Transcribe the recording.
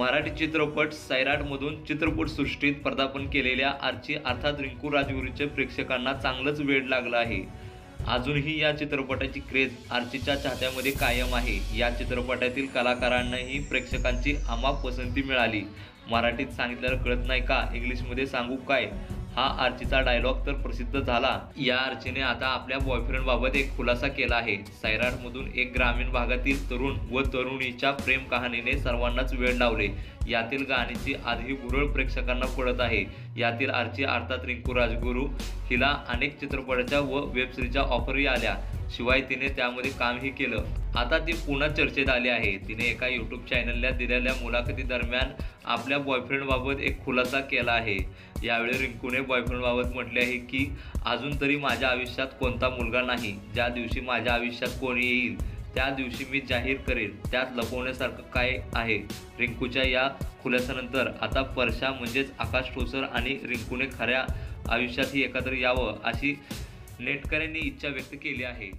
मराठी चित्रपट सैराटमधून चित्रपटसृष्टीत पदार्पण केलेल्या आर्ची अर्थात रिंकू राजगुरूचे प्रेक्षकांना चांगलंच वेळ लागलं आहे. अजूनही या चित्रपटाची क्रेज आर्चीच्या चाहत्यामध्ये कायम आहे. या चित्रपटातील कलाकारांनाही प्रेक्षकांची अमाप पसंती मिळाली. मराठीत सांगितल्यावर कळत नाही का? इंग्लिशमध्ये सांगू काय? हा आर्चीचा डायलॉग तर प्रसिद्ध झाला. या आर्चीने आता आपल्या बॉयफ्रेंड बाबत एक खुलासा केला आहे. सैराटमधून एक ग्रामीण भागातील तरुण व तरुणीच्या प्रेम कहाणीने सर्वांनाच वेळ लावले. यातील गाण्याची आधी भुरळ प्रेक्षकांना पडत आहे. यातील आर्ची अर्थात रिंकू राजगुरू. हिला अनेक चित्रपटाच्या व वेबसिरीजच्या ऑफरही आल्या. शिवाय तिने त्यामध्ये कामही केलं. आता ती पुन्हा चर्चेत आली आहे. तिने एका यूट्यूब चॅनलला दिलेल्या मुलाखतीदरम्यान आपल्या बॉयफ्रेंडबाबत एक खुलासा केला आहे. यावेळी रिंकूने बॉयफ्रेंडबाबत म्हटले आहे की अजून तरी माझ्या आयुष्यात कोणता मुलगा नाही. ज्या दिवशी माझ्या आयुष्यात कोणी येईल त्या दिवशी मी जाहीर करेन त्यात लपवण्यासारखं काय आहे? रिंकूच्या या खुलासानंतर आता परशा म्हणजेच आकाश ठोसर आणि रिंकूने खऱ्या आयुष्यातही एकत्र यावं अशी नेटकऱ्यांनी इच्छा व्यक्त केली आहे.